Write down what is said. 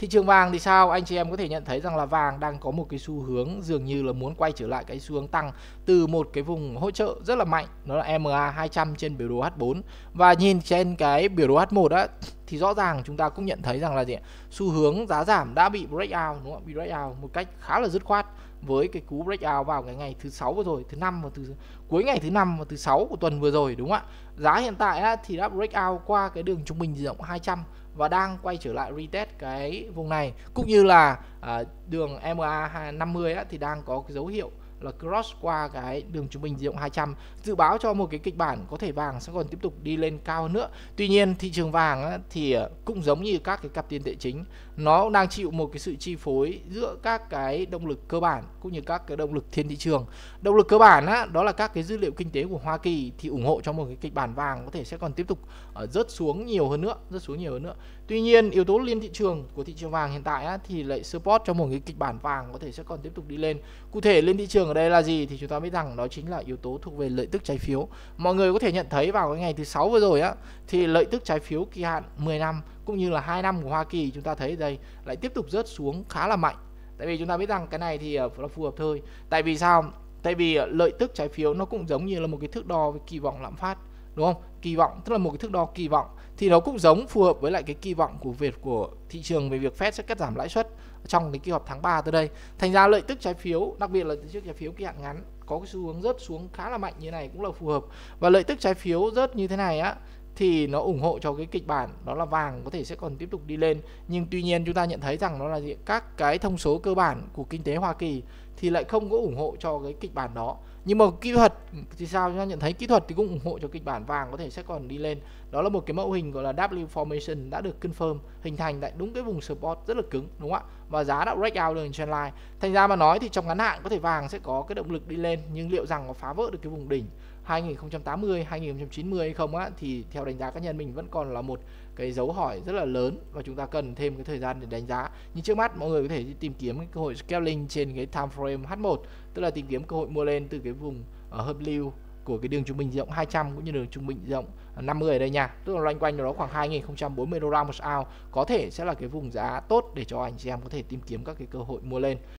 thị trường vàng thì sao? Anh chị em có thể nhận thấy rằng là vàng đang có một cái xu hướng dường như là muốn quay trở lại cái xu hướng tăng từ một cái vùng hỗ trợ rất là mạnh nó là MA 200 trên biểu đồ H4 và nhìn trên cái biểu đồ H1 á thì rõ ràng chúng ta cũng nhận thấy rằng là gì xu hướng giá giảm đã bị breakout đúng không bị breakout một cách khá là dứt khoát với cái cú breakout vào cái ngày thứ sáu vừa rồi thứ năm và thứ cuối ngày thứ năm và thứ sáu của tuần vừa rồi đúng không ạ? Giá hiện tại á, thì đã breakout qua cái đường trung bình di động 200 và đang quay trở lại retest cái vùng này. Cũng như là à, đường MA 50 á, thì đang có cái dấu hiệu là cross qua cái đường trung bình di động 200 dự báo cho một cái kịch bản có thể vàng sẽ còn tiếp tục đi lên cao hơn nữa. Tuy nhiên thị trường vàng á, thì ờ, cũng giống như các cái cặp tiền tệ chính nó đang chịu một cái sự chi phối giữa các cái động lực cơ bản cũng như các cái động lực thiên thị trường. Động lực cơ bản á, đó là các cái dữ liệu kinh tế của Hoa Kỳ thì ủng hộ cho một cái kịch bản vàng có thể sẽ còn tiếp tục ở rớt xuống nhiều hơn nữa rớt xuống nhiều hơn nữa. Tuy nhiên yếu tố liên thị trường của thị trường vàng hiện tại á, thì lại support cho một cái kịch bản vàng có thể sẽ còn tiếp tục đi lên. Cụ thể lên thị trường ở đây là gì thì chúng ta biết rằng đó chính là yếu tố thuộc về lợi tức trái phiếu. Mọi người có thể nhận thấy vào cái ngày thứ sáu vừa rồi á, thì lợi tức trái phiếu kỳ hạn 10 năm cũng như là 2 năm của Hoa Kỳ, chúng ta thấy đây lại tiếp tục rớt xuống khá là mạnh. Tại vì chúng ta biết rằng cái này thì ờ, nó phù hợp thôi. Tại vì sao? Tại vì ờ, lợi tức trái phiếu nó cũng giống như là một cái thước đo về kỳ vọng lạm phát đúng không? Kỳ vọng, tức là một cái thước đo kỳ vọng. Thì nó cũng giống, phù hợp với lại cái kỳ vọng của việc của thị trường về việc Fed sẽ cắt giảm lãi suất trong cái kỳ họp tháng 3 tới đây. Thành ra lợi tức trái phiếu, đặc biệt là trước trái phiếu kỳ hạn ngắn, có cái xu hướng rớt xuống khá là mạnh như này cũng là phù hợp. Và lợi tức trái phiếu rớt như thế này á, thì nó ủng hộ cho cái kịch bản đó là vàng có thể sẽ còn tiếp tục đi lên. Nhưng tuy nhiên chúng ta nhận thấy rằng nó là gì? các cái thông số cơ bản của kinh tế Hoa Kỳ thì lại không có ủng hộ cho cái kịch bản đó. Nhưng mà kỹ thuật thì sao chúng ta nhận thấy kỹ thuật thì cũng ủng hộ cho kịch bản vàng có thể sẽ còn đi lên. Đó là một cái mẫu hình gọi là W formation đã được confirm, hình thành tại đúng cái vùng support rất là cứng, đúng không ạ? Và giá đã break out đường trendline thành ra mà nói thì trong ngắn hạn có thể vàng sẽ có cái động lực đi lên, nhưng liệu rằng có phá vỡ được cái vùng đỉnh 2080 2090 hay không á, thì theo đánh giá cá nhân mình vẫn còn là một cái dấu hỏi rất là lớn và chúng ta cần thêm cái thời gian để đánh giá. Nhưng trước mắt, mọi người có thể tìm kiếm cái cơ hội scaling trên cái time frame H1 tức là tìm kiếm cơ hội mua lên từ cái vùng ở hợp lưu của cái đường trung bình rộng 200 cũng như đường trung bình rộng ờ, 50 ở đây nha. Tức là loanh quanh đó khoảng 2040 đô la một ounce có thể sẽ là cái vùng giá tốt để cho anh chị em có thể tìm kiếm các cái cơ hội mua lên.